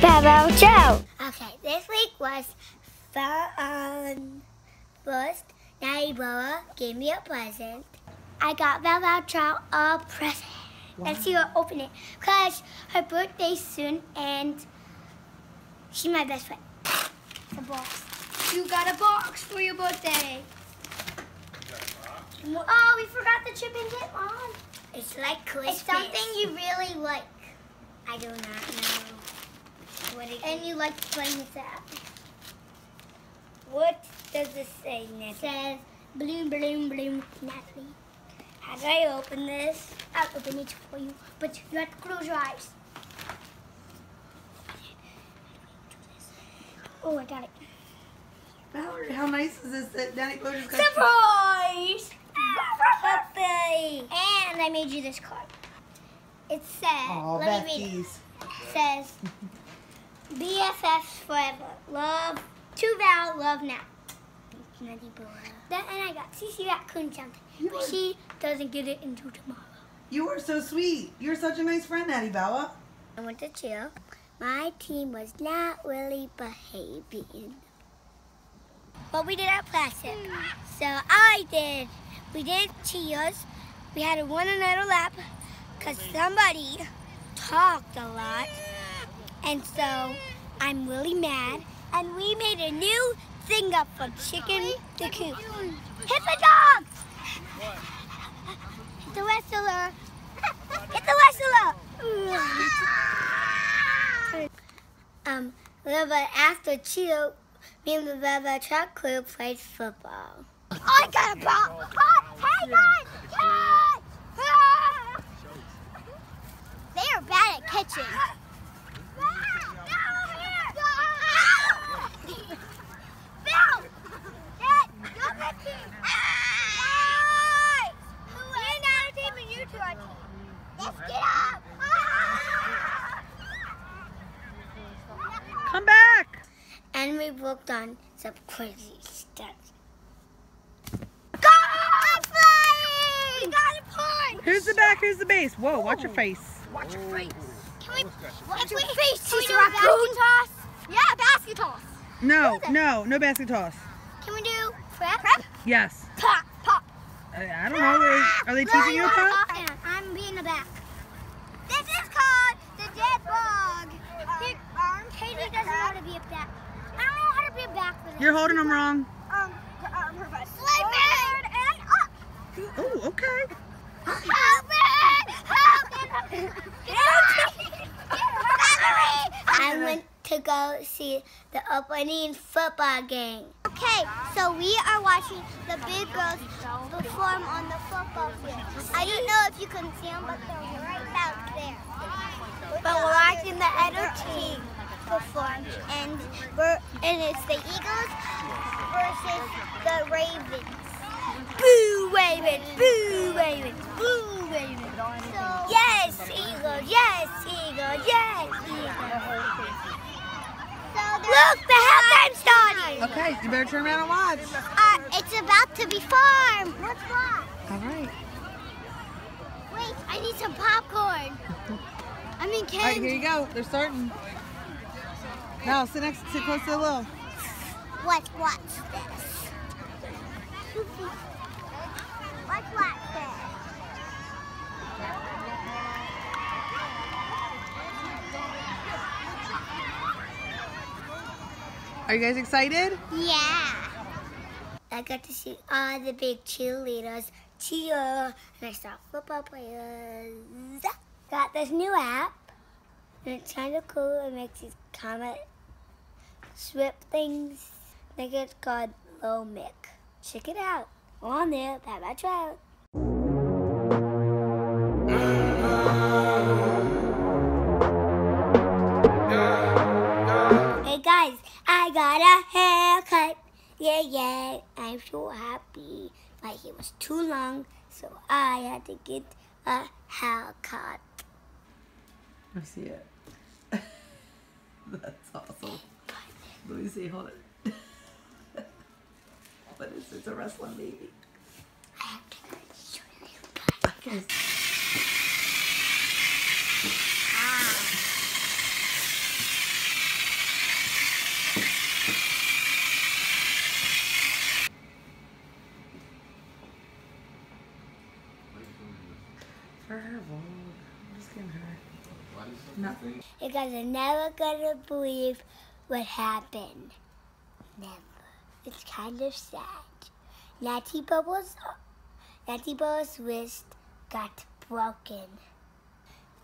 Bow Joe. Okay, this week was fun. First, Natty Boa gave me a present. I got Bow Bow Chow a present. Let's see her open it. Because her birthday's soon and she's my best friend. The box. You got a box for your birthday. Oh, we forgot the chip and dip on. It's like Christmas. It's something you really like. I do not know. What it and you like playing with that. What does this say, Natalie? It says, bloom, bloom, bloom, Natalie. How do I open this? I'll open it for you, but you have to close your eyes. Oh, I got it. Valerie, how nice is this that Danny Bo just got Surprise! Puppy! And I made you this card. It says, Oh, let me read it. besties. It says, BFFs forever. Love, to Val, love now. Natty Boa. Then, and I got CC Raccoon something. But she doesn't get it until tomorrow. You are so sweet. You're such a nice friend, Natty Boa. I went to chill. My team was not really behaving. But we did our plastic. So I did. We did cheers. We had a one another lap because somebody talked a lot. And so I'm really mad. And we made a new thing up for Chicken the Coop. Hit the dog! Hit the wrestler! Hit the wrestler! um, little bit after Cheeto, me and the Baba Truck crew played football. I got a ball! Guys! Catch! Ah! They are bad at catching. Phil! Dad, go get him! Guys! We're not a team and you two are a team. Let's get up! Come back. And we worked on some crazy stuff. Go! I'm flying! We got a point! Who's the back? Who's the base? Whoa, watch your face. Watch your face. Can we watch your face? Can we do a basket toss? Yeah, basket toss. No, no, no basket toss. Can we do prep? Prep? Yes. Pop, pop. I, I don't know. Are they, are they teaching you a pop? I'm being the back. This is called the dead bug. Here, um, Katie doesn't know how to be a back. I don't know how to be a back for this. You're holding them wrong. Um, um, her best. Forward and up. Oh, okay. Help me! Help me! I went to go see the opening football game. Okay, so we are watching the big girls perform on the football field. I don't know if you can see them, but they're right back there. But we're watching the other team perform, and we're and it's the Eagles versus the Ravens. Boo Ravens! Boo Ravens! Boo Ravens! yes, Eagles! Yes, Eagles! Yes, Eagles! Look, the halftime starting! Okay, you better turn around and watch. Uh, it's about to be farm. Let's watch. All right. Wait, I need some popcorn. I mean All right, here you go. They're starting. Now sit next, sit close to the little. Let's watch this. Let's watch this. Are you guys excited? Yeah. I got to see all the big cheerleaders cheer, and I saw football players. Got this new app, and it's kind of cool. It makes these comet strip things. I think it's called Low Mick. Check it out. On there, Pat Trout. Yeah, yeah, I'm so happy. My hair was too long, so I had to get a haircut. I see it. That's awesome. Let me see. Hold it. what is it? It's a wrestling baby. I have to show you guys. Okay. You guys are never gonna believe what happened. Never. It's kind of sad. Natty Bubbles, Natty Bubbles' wrist got broken.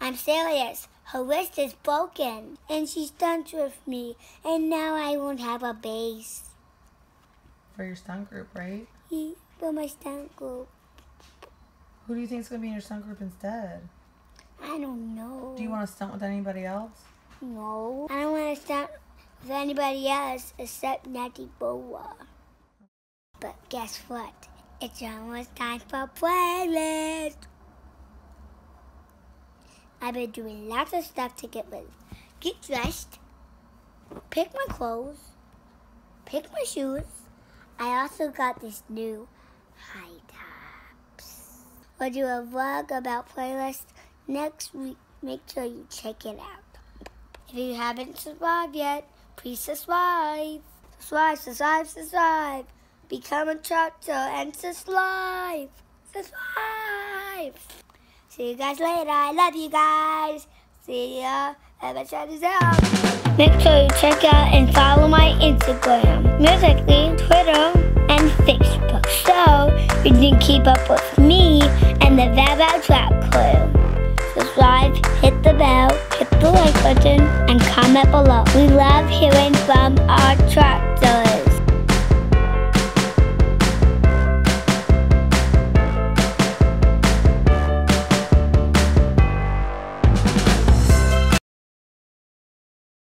I'm serious. Her wrist is broken, and she's done with me, and now I won't have a base. For your stunt group, right? He, for my stunt group. Who do you think is going to be in your stunt group instead? I don't know. Do you want to stunt with anybody else? No. I don't want to stunt with anybody else except Natty Boa. But guess what? It's almost time for playlist. I've been doing lots of stuff to get ready. Get dressed, pick my clothes, pick my shoes. I also got this new high tops. We'll do a vlog about playlist next week. Make sure you check it out. If you haven't subscribed yet, please subscribe. Subscribe, subscribe, subscribe. Become a tractor and subscribe. Subscribe. See you guys later. I love you guys. See ya. Ever check this out. Make sure you check out and follow my Instagram, Musically, Twitter, and Facebook. So you can keep up with me button, and comment below. We love hearing from our tractors.